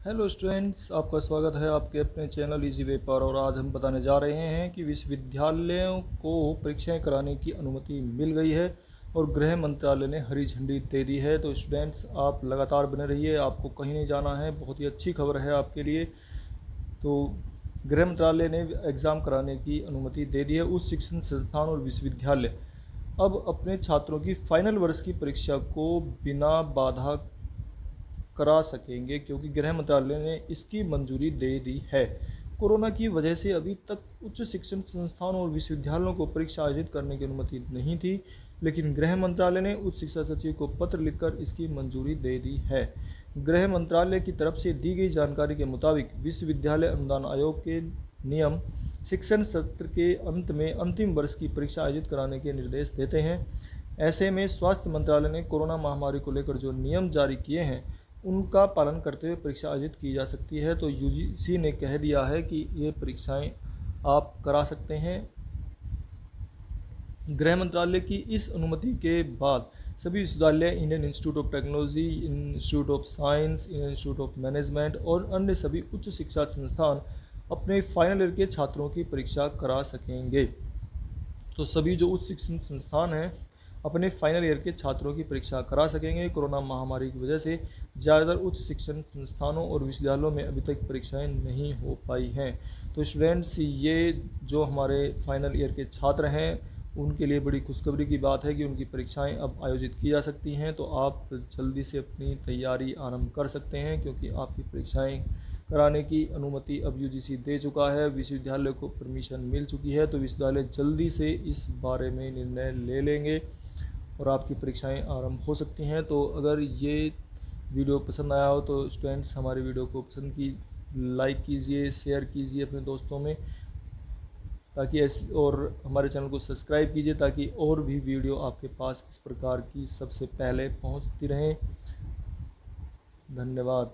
Hello students आपका स्वागत है आपके अपने चैनल इजी वे पर और आज हम बताने जा रहे हैं कि विश्वविद्यालयों को परीक्षाएँ कराने की अनुमति मिल गई है और गृह मंत्रालय ने हरी झंडी दे दी है। तो स्टूडेंट्स आप लगातार बने रहिए, आपको कहीं नहीं जाना है, बहुत ही अच्छी खबर है आपके लिए। तो गृह मंत्रालय ने एग्ज़ाम कराने की अनुमति दे दी है उस शिक्षण संस्थान और विश्वविद्यालय। अब अपने छात्रों की फाइनल वर्ष की परीक्षा को बिना बाधा करा सकेंगे, क्योंकि गृह मंत्रालय ने इसकी मंजूरी दे दी है। कोरोना की वजह से अभी तक उच्च शिक्षण संस्थानों और विश्वविद्यालयों को परीक्षा आयोजित करने की अनुमति नहीं थी, लेकिन गृह मंत्रालय ने उच्च शिक्षा सचिव को पत्र लिखकर इसकी मंजूरी दे दी है। गृह मंत्रालय की तरफ़ से दी गई जानकारी के मुताबिक विश्वविद्यालय अनुदान आयोग के नियम शिक्षण सत्र के अंत में अंतिम वर्ष की परीक्षा आयोजित कराने के निर्देश देते हैं। ऐसे में स्वास्थ्य मंत्रालय ने कोरोना महामारी को लेकर जो नियम जारी किए हैं उनका पालन करते हुए परीक्षा आयोजित की जा सकती है। तो यूजीसी ने कह दिया है कि ये परीक्षाएँ आप करा सकते हैं। गृह मंत्रालय की इस अनुमति के बाद सभी विश्वविद्यालय, Indian Institute of Technology, Institute of Science, Institute of Management और अन्य सभी उच्च शिक्षा संस्थान अपने फाइनल ईयर के छात्रों की परीक्षा करा सकेंगे। तो सभी जो उच्च शिक्षण संस्थान हैं अपने फाइनल ईयर के छात्रों की परीक्षा करा सकेंगे। कोरोना महामारी की वजह से ज़्यादातर उच्च शिक्षण संस्थानों और विश्वविद्यालयों में अभी तक परीक्षाएँ नहीं हो पाई हैं। तो स्टूडेंट्स ये जो हमारे फाइनल ईयर के छात्र हैं, उनके लिए बड़ी खुशखबरी की बात है कि उनकी परीक्षाएँ अब आयोजित की जा सकती हैं। तो आप जल्दी से अपनी तैयारी आरंभ कर सकते हैं, क्योंकि आपकी परीक्षाएँ कराने की अनुमति अब यूजीसी दे चुका है। विश्वविद्यालय को परमिशन मिल चुकी है तो विश्वविद्यालय जल्दी से इस बारे में निर्णय ले लेंगे। और आपकी परीक्षाएँ आरंभ हो सकती हैं। तो अगर ये वीडियो पसंद आया हो तो स्टूडेंट्स हमारे वीडियो को पसंद की, लाइक कीजिए, शेयर कीजिए अपने दोस्तों में, ताकि ऐसे और हमारे चैनल को सब्सक्राइब कीजिए, ताकि और भी वीडियो आपके पास इस प्रकार की सबसे पहले पहुँचती रहें। धन्यवाद।